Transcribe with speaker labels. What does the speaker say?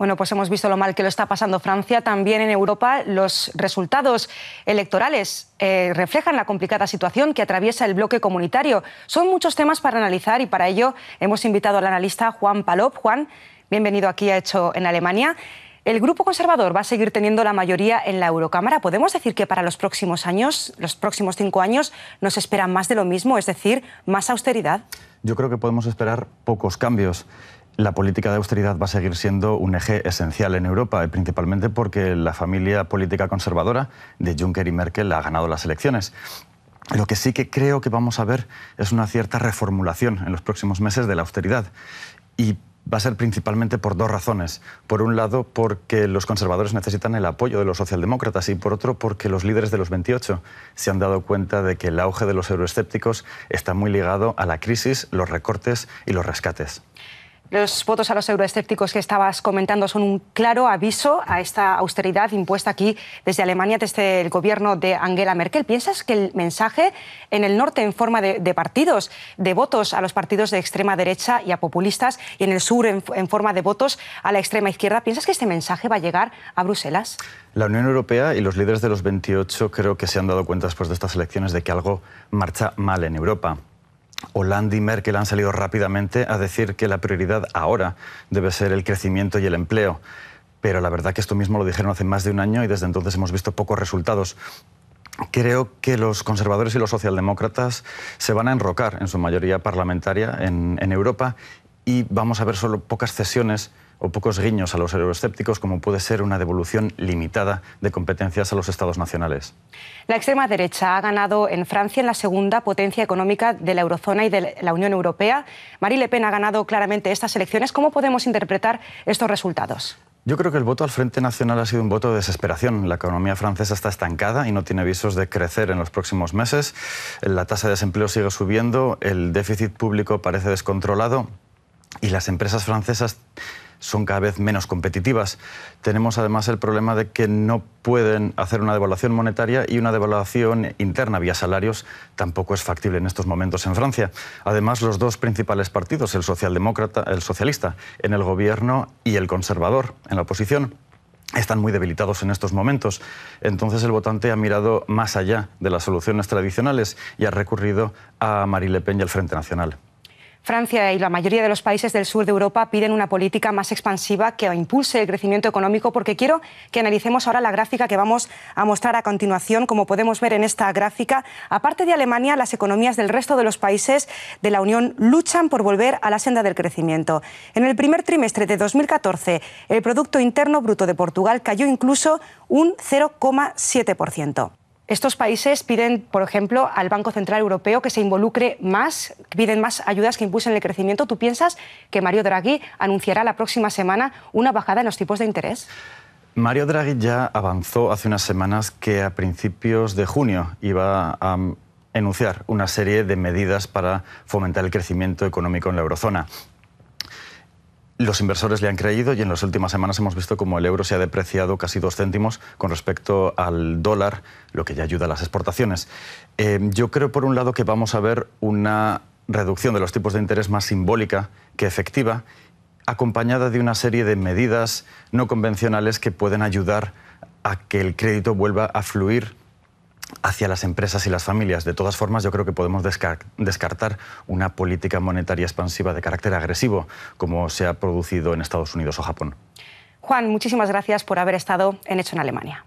Speaker 1: Bueno, pues hemos visto lo mal que lo está pasando Francia. También en Europa los resultados electorales eh, reflejan la complicada situación que atraviesa el bloque comunitario. Son muchos temas para analizar y para ello hemos invitado al analista Juan Palop. Juan, bienvenido aquí a Hecho en Alemania. El grupo conservador va a seguir teniendo la mayoría en la Eurocámara. ¿Podemos decir que para los próximos años, los próximos cinco años, nos espera más de lo mismo, es decir, más austeridad?
Speaker 2: Yo creo que podemos esperar pocos cambios la política de austeridad va a seguir siendo un eje esencial en Europa, principalmente porque la familia política conservadora de Juncker y Merkel ha ganado las elecciones. Lo que sí que creo que vamos a ver es una cierta reformulación en los próximos meses de la austeridad. Y va a ser principalmente por dos razones. Por un lado, porque los conservadores necesitan el apoyo de los socialdemócratas y por otro, porque los líderes de los 28 se han dado cuenta de que el auge de los euroescépticos está muy ligado a la crisis, los recortes y los rescates.
Speaker 1: Los votos a los euroescépticos que estabas comentando son un claro aviso a esta austeridad impuesta aquí desde Alemania, desde el gobierno de Angela Merkel. ¿Piensas que el mensaje en el norte en forma de, partidos, de votos a los partidos de extrema derecha y a populistas, y en el sur en, forma de votos a la extrema izquierda, ¿piensas que este mensaje va a llegar a Bruselas?
Speaker 2: La Unión Europea y los líderes de los 28 creo que se han dado cuenta después de estas elecciones de que algo marcha mal en Europa. Hollande y Merkel han salido rápidamente a decir que la prioridad ahora debe ser el crecimiento y el empleo. Pero la verdad que esto mismo lo dijeron hace más de un año y desde entonces hemos visto pocos resultados. Creo que los conservadores y los socialdemócratas se van a enrocar en su mayoría parlamentaria en, en Europa y vamos a ver solo pocas cesiones o pocos guiños a los euroescépticos, como puede ser una devolución limitada de competencias a los estados nacionales.
Speaker 1: La extrema derecha ha ganado en Francia en la segunda potencia económica de la eurozona y de la Unión Europea. Marine Le Pen ha ganado claramente estas elecciones. ¿Cómo podemos interpretar estos resultados?
Speaker 2: Yo creo que el voto al Frente Nacional ha sido un voto de desesperación. La economía francesa está estancada y no tiene visos de crecer en los próximos meses. La tasa de desempleo sigue subiendo, el déficit público parece descontrolado y las empresas francesas son cada vez menos competitivas. Tenemos además el problema de que no pueden hacer una devaluación monetaria y una devaluación interna vía salarios tampoco es factible en estos momentos en Francia. Además, los dos principales partidos, el socialdemócrata, el socialista en el gobierno y el conservador en la oposición, están muy debilitados en estos momentos. Entonces el votante ha mirado más allá de las soluciones tradicionales y ha recurrido a Marine Le Pen y al Frente Nacional.
Speaker 1: Francia y la mayoría de los países del sur de Europa piden una política más expansiva que impulse el crecimiento económico, porque quiero que analicemos ahora la gráfica que vamos a mostrar a continuación. Como podemos ver en esta gráfica, aparte de Alemania, las economías del resto de los países de la Unión luchan por volver a la senda del crecimiento. En el primer trimestre de 2014, el Producto Interno Bruto de Portugal cayó incluso un 0,7%. Estos países piden, por ejemplo, al Banco Central Europeo que se involucre más, piden más ayudas que impulsen el crecimiento. ¿Tú piensas que Mario Draghi anunciará la próxima semana una bajada en los tipos de interés?
Speaker 2: Mario Draghi ya avanzó hace unas semanas que a principios de junio iba a enunciar una serie de medidas para fomentar el crecimiento económico en la eurozona. Los inversores le han creído y en las últimas semanas hemos visto como el euro se ha depreciado casi dos céntimos con respecto al dólar, lo que ya ayuda a las exportaciones. Eh, yo creo, por un lado, que vamos a ver una reducción de los tipos de interés más simbólica que efectiva, acompañada de una serie de medidas no convencionales que pueden ayudar a que el crédito vuelva a fluir hacia las empresas y las familias. De todas formas, yo creo que podemos descartar una política monetaria expansiva de carácter agresivo, como se ha producido en Estados Unidos o Japón.
Speaker 1: Juan, muchísimas gracias por haber estado en Hecho en Alemania.